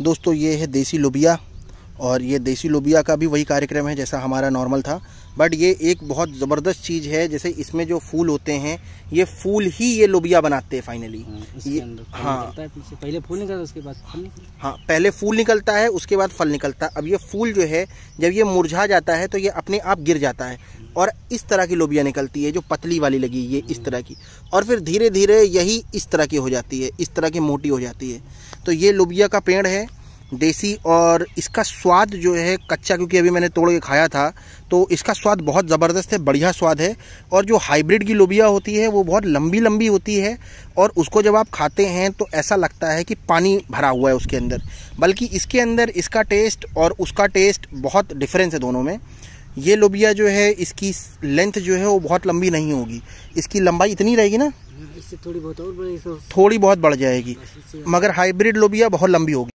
दोस्तों ये है देसी लोबिया और ये देसी लोबिया का भी वही कार्यक्रम है जैसा हमारा नॉर्मल था। बट ये एक बहुत ज़बरदस्त चीज़ है जैसे इसमें जो फूल होते हैं ये फूल ही ये लोबिया बनाते हैं फाइनली हाँ, ये हाँ। पहले फूल निकलता है उसके बाद फल निकलता हाँ। पहले फूल निकलता है उसके बाद फल निकलता है। अब ये फूल जो है जब ये मुरझा जाता है तो ये अपने आप गिर जाता है। और इस तरह की लोबिया निकलती है जो पतली वाली लगी ये इस तरह की। और फिर धीरे धीरे यही इस तरह की हो जाती है इस तरह की मोटी हो जाती है। तो ये लोबिया का पेड़ है, देसी और इसका स्वाद जो है कच्चा, क्योंकि अभी मैंने तोड़ के खाया था तो इसका स्वाद बहुत ज़बरदस्त है, बढ़िया स्वाद है, और जो हाइब्रिड की लोबिया होती है, वो बहुत लंबी लंबी होती है, और उसको जब आप खाते हैं तो ऐसा लगता है कि पानी भरा हुआ है उसके अंदर, बल्कि इसके अंदर इसका टेस्ट और उसका टेस्ट बहुत डिफरेंस है दोनों में। ये लोबिया जो है, इसकी लेंथ जो है, वो बहुत लंबी नहीं होगी, इसकी लंबाई इतनी रहेगी ना इससे थोड़ी बहुत और बढ़ेगी थोड़ी बहुत बढ़ जाएगी। मगर हाइब्रिड लोबिया बहुत लंबी होगी।